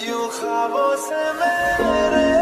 you have a semi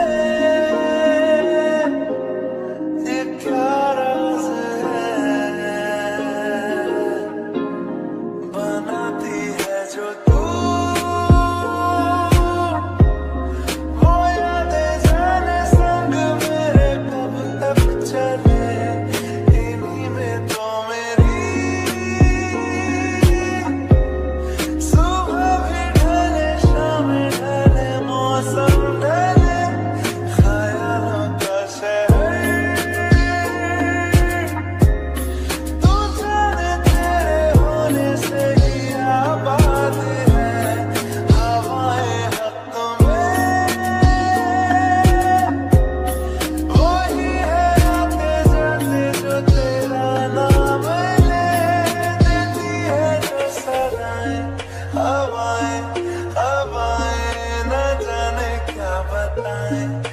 line.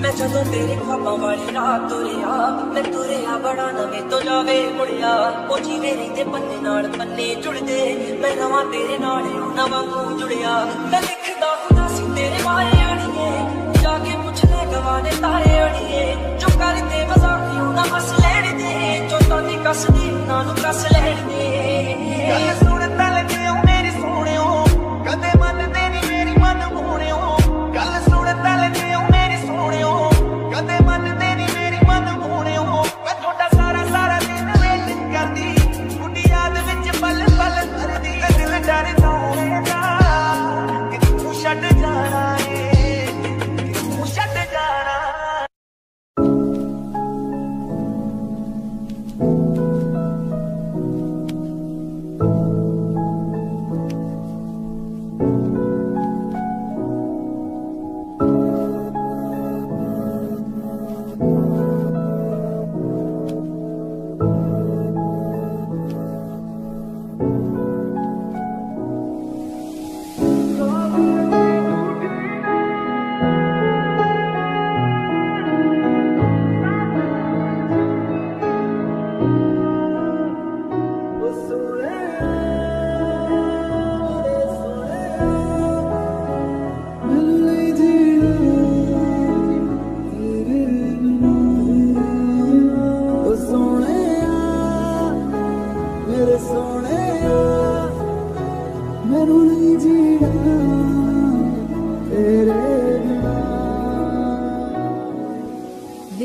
मैं जदों तेरे ख्वाबों वाली रात मैं तुरिया बड़ा नवे तो जावे मुड़िया। ओ जीवे रहते पन्ने नाल, पन्ने मैं रवां तेरे नाल ना जुड़िया। मैं लिखता हूँ ਤਾਰੇ ਅੜੀਏ, ਜੋ ਕਰਦੇ ਮਜ਼ਾਕ ਉਹਨਾਂ ਹੱਸ ਲੈਣ ਦੇ, ਜੋ ਤਾਂ ਦੀ ਕਸਦੀ ਉਹਨਾਂ ਨੂੰ ਕਸ ਲੈਣ ਦੇ।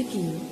Chiquinho.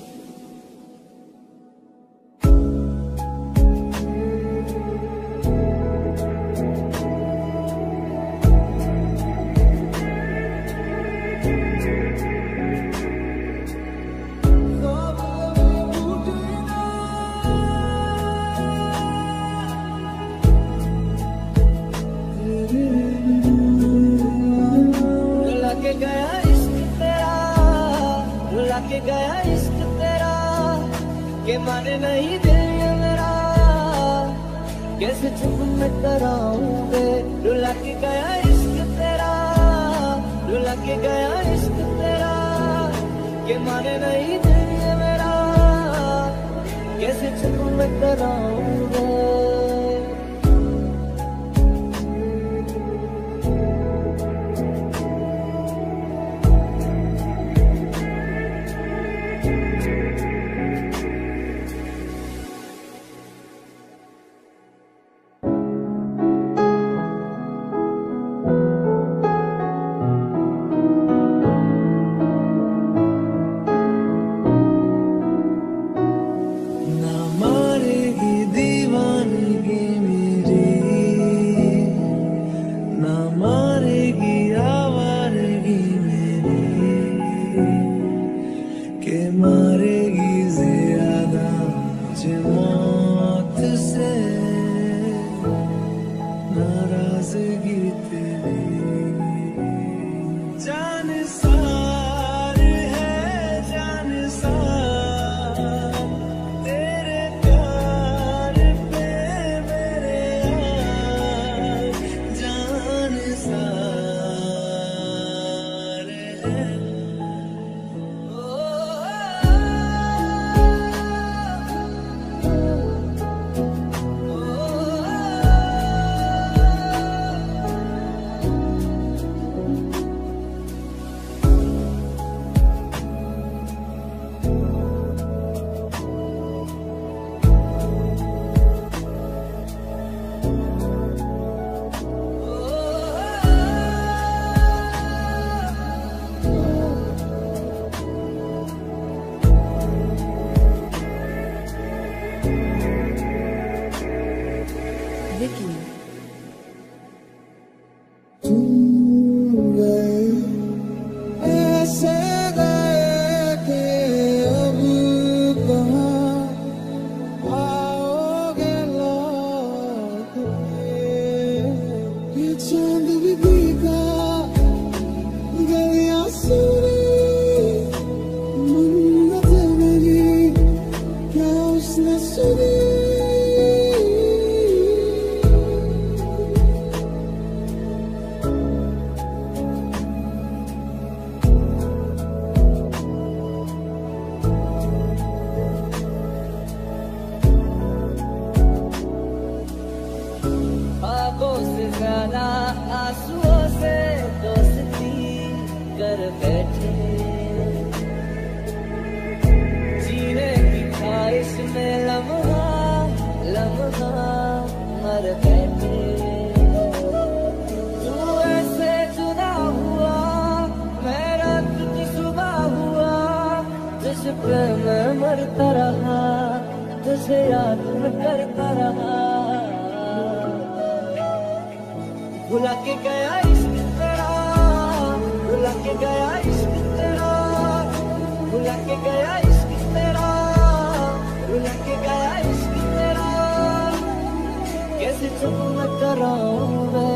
तुम कराओ मैं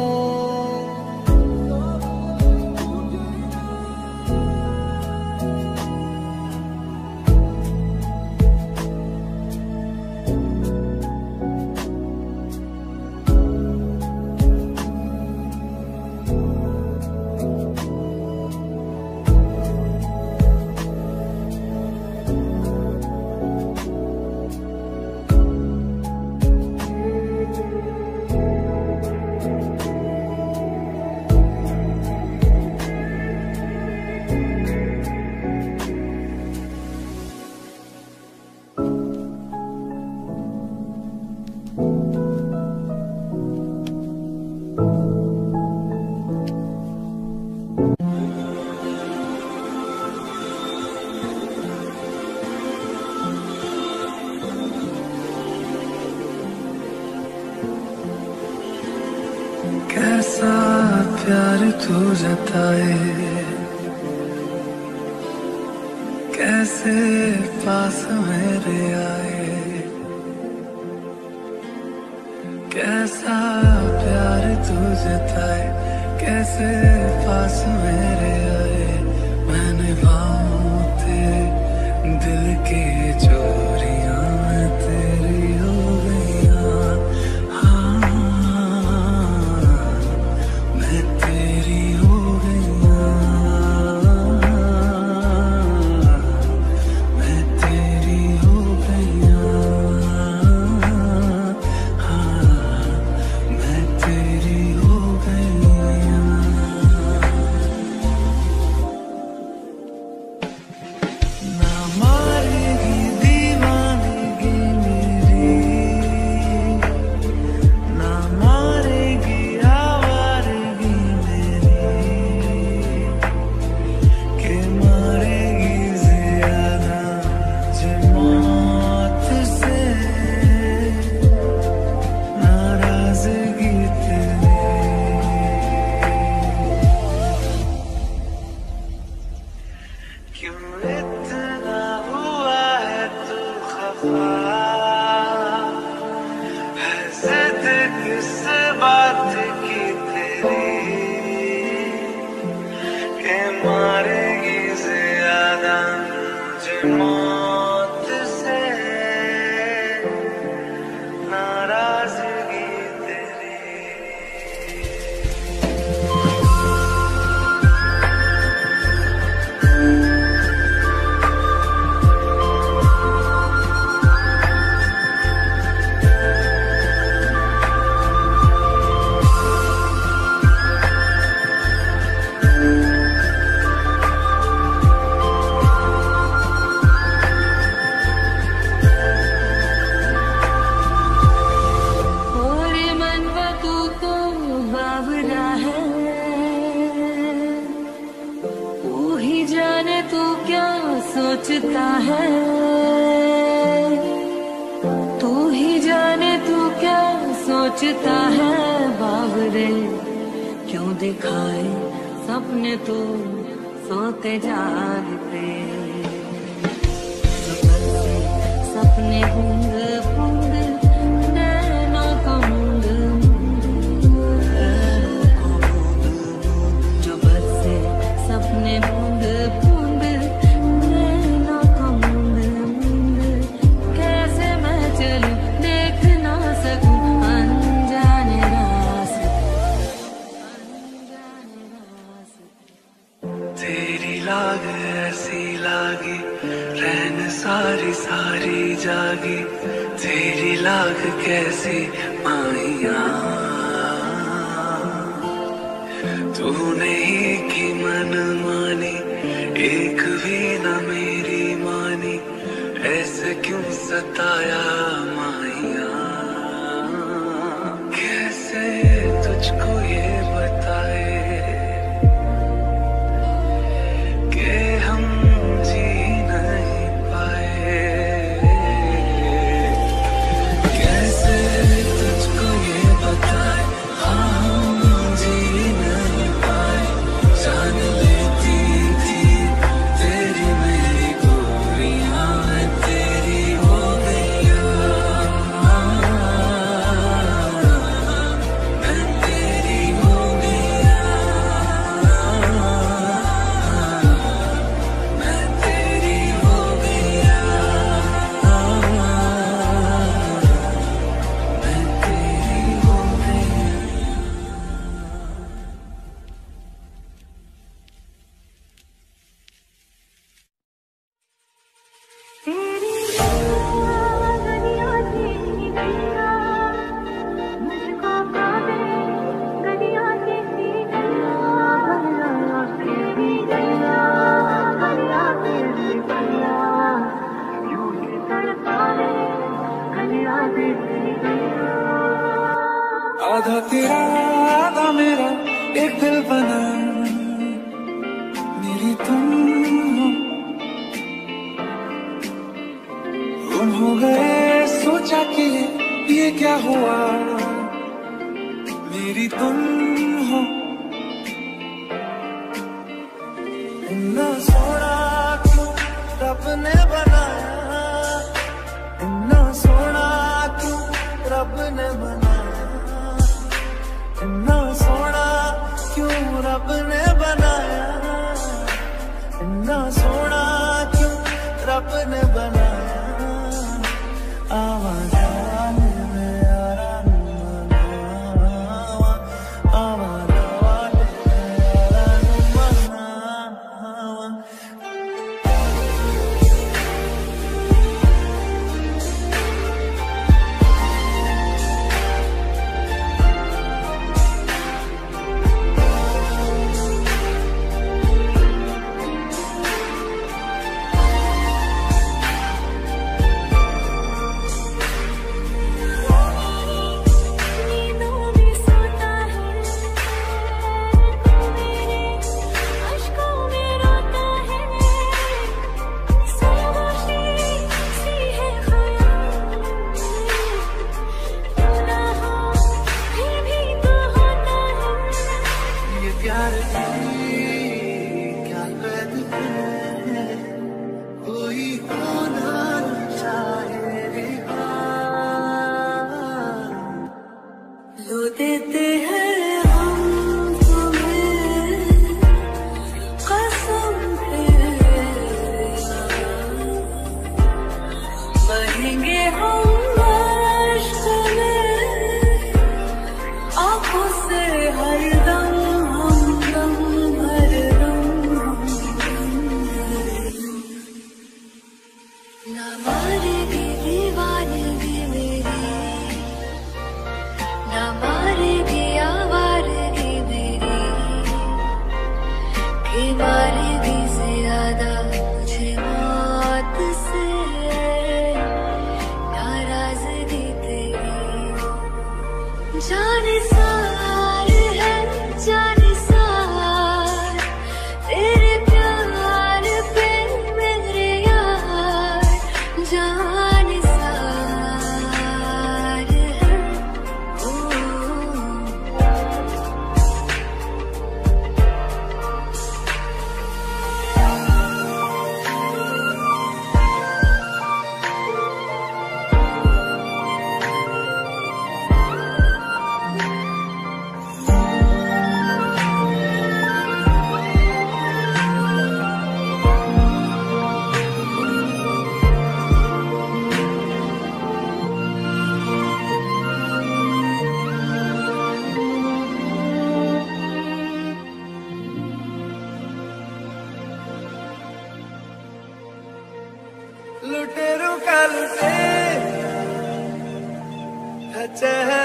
कैसा प्यार तू जताए? कैसे पास मेरे आए? कैसा प्यार तू जताए? कैसे पास मेरे आए? मैं निभाऊं तेरे दिल के चोरियाँ तेरे लाग, ऐसी लागे, रहन सारी सारी जागे, तेरी लाग कैसे माइया? तू नहीं की मन मानी, एक भी न मेरी मानी, ऐसे क्यों सताया माइया? कैसे तुझको ये सोना रब ने बना चेहरा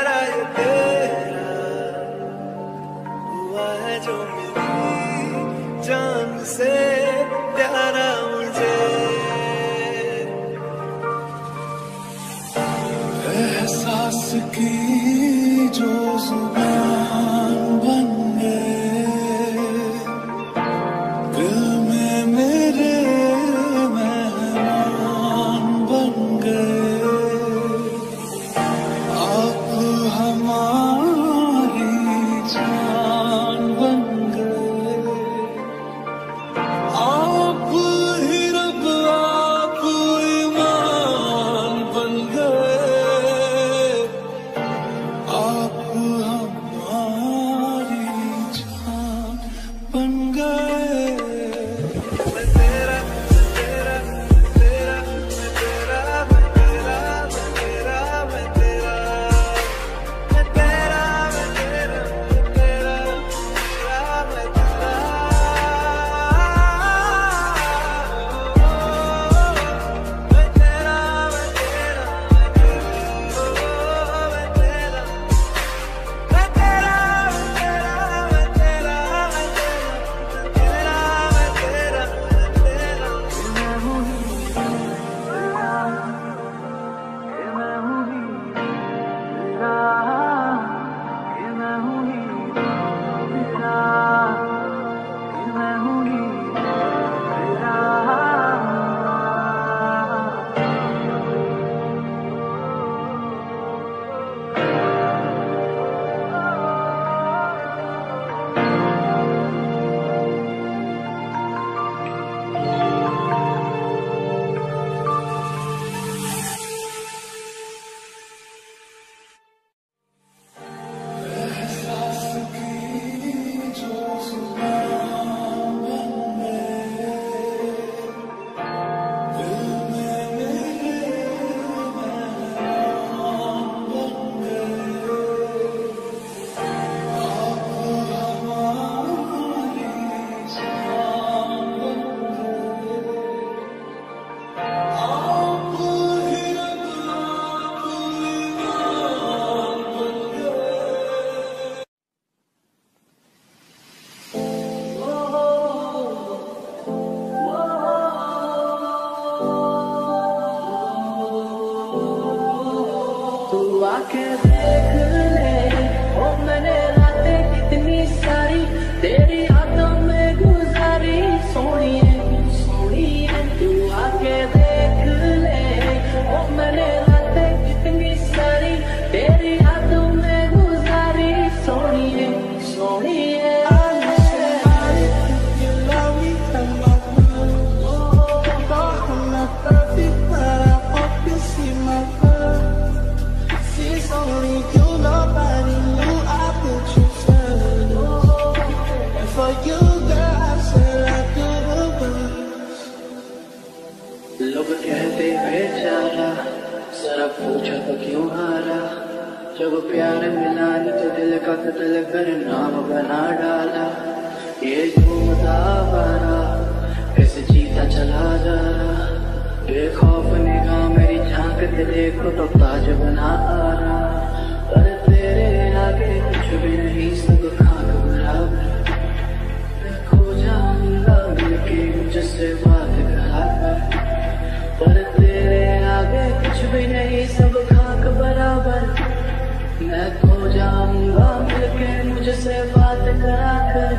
जरा कर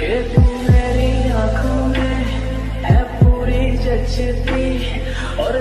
के तू मेरी आँखों में है पूरी जचती और